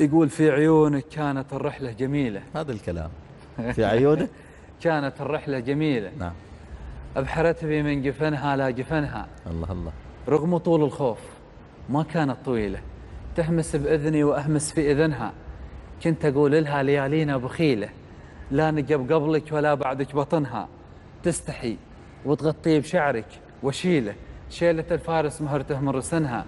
يقول في عيونك كانت الرحلة جميلة. هذا الكلام. في عيونك؟ كانت الرحلة جميلة. نعم. أبحرت بي من جفنها لا جفنها. الله الله. رغم طول الخوف ما كانت طويلة. تهمس بإذني وأهمس في إذنها. كنت أقول لها ليالينا بخيلة. لا نجب قبلك ولا بعدك بطنها. تستحي وتغطيه بشعرك وشيلة. شيلة الفارس مهرته من رسنها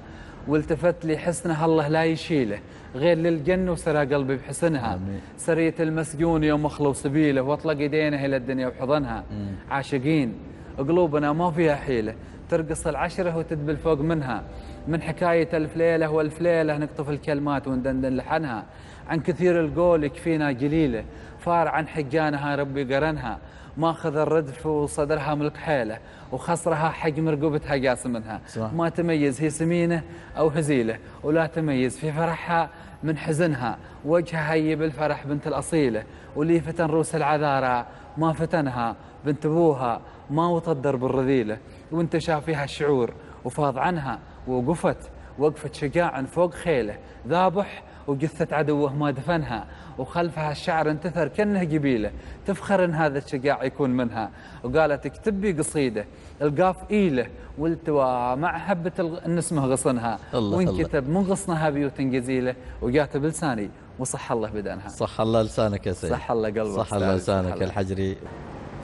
والتفت لي حسنها الله لا يشيله غير للجنة وسرى قلبي بحسنها. آمين. سرية المسجون يوم أخلو سبيله وأطلق ايدينه إلى الدنيا وحضنها. عاشقين قلوبنا ما فيها حيلة ترقص العشرة وتدبل فوق منها. من حكاية ألف ليلة وألف ليلة نقطف الكلمات وندندن لحنها. عن كثير القول يكفينا جليلة فار عن حجانها ربي قرنها. ماخذ الردف وصدرها ملك حيله وخصرها حجم رقبتها قاس منها. صح. ما تميز هي سمينه أو هزيله ولا تميز في فرحها من حزنها. وجهها هي بالفرح بنت الأصيلة واللي فتن روس العذارى. ما فتنها بنت أبوها ما وطد درب الرذيلة. وانت شافيها الشعور وفاض عنها ووقفت. وقفت شجاع فوق خيله. ذابح وجثة عدوه ما دفنها وخلفها الشعر انتثر كأنه قبيلة تفخر ان هذا الشجاع يكون منها. وقالت اكتب بي قصيدة. القاف إيله والتوى مع هبة الغ- النسمة غصنها. الله وانكتب من غصنها بيوت جزيلة وجات بلساني وصح الله بدنها. صح الله لسانك يا سيد. صح الله قلبك صح الله لسانك. الحجري.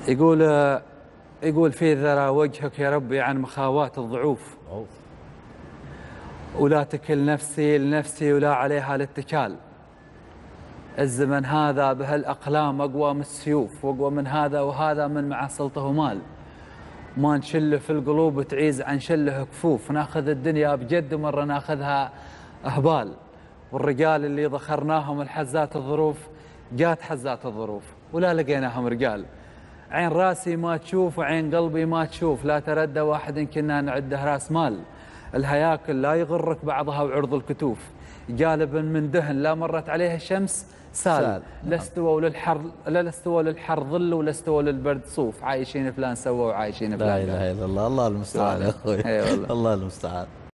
يقول يقول في ذرى وجهك يا ربي عن مخاوات الضعوف. ولا تكل نفسي لنفسي ولا عليها الاتكال. الزمن هذا بهالأقلام أقوى من السيوف وأقوى من هذا وهذا من مع سلطه ومال ما نشله في القلوب تعيز عن شله كفوف ناخذ الدنيا بجد ومرة ناخذها أهبال. والرجال اللي ذخرناهم الحزات الظروف جات حزات الظروف. ولا لقيناهم رجال. عين راسي ما تشوف وعين قلبي ما تشوف. لا تردى واحد كنا نعده راس مال. الهياكل لا يغرك بعضها وعرض الكتوف. جالب من دهن لا مرت عليه الشمس سال, سال. لا للحر لا استووا للحر ظل ولا استووا للبرد صوف. عايشين فلان سووا وعايشين لا فلان. إله إلا الله. الله المستعان يا أخوي. والله. الله المستعان.